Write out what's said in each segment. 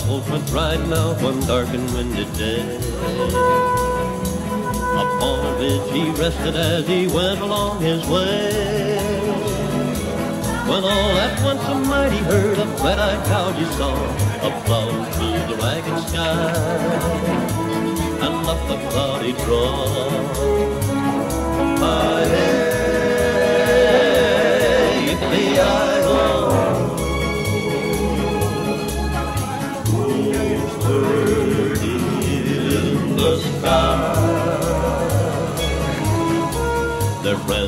folks went riding out one dark and windy day. Upon a ridge he rested as he went along his way. When all at once a mighty herd of red-eyed cows he saw, a through the ragged sky, and up the cloudy draw. Hi-hey, yippee-yi-ho. the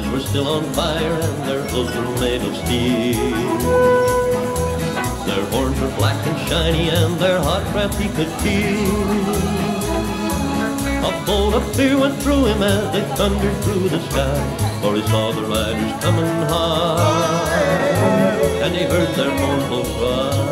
Friends were still on fire and their clothes were made of steel. Their horns were black and shiny and their hot breath he could feel. A bolt of fear went through him as they thundered through the sky, for he saw the riders coming high, and he heard their mournful cry.